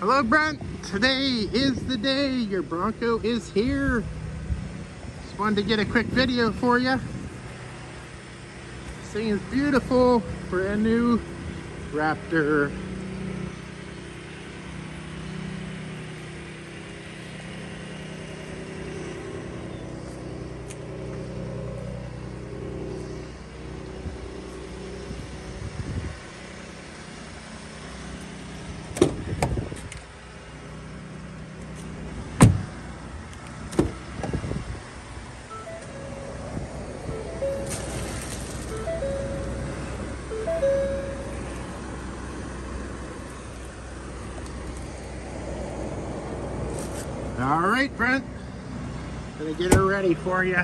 Hello, Brent. Today is the day. Your Bronco is here. Just wanted to get a quick video for you. This thing is beautiful. Brand new Raptor. All right, Brent. Gonna get her ready for you.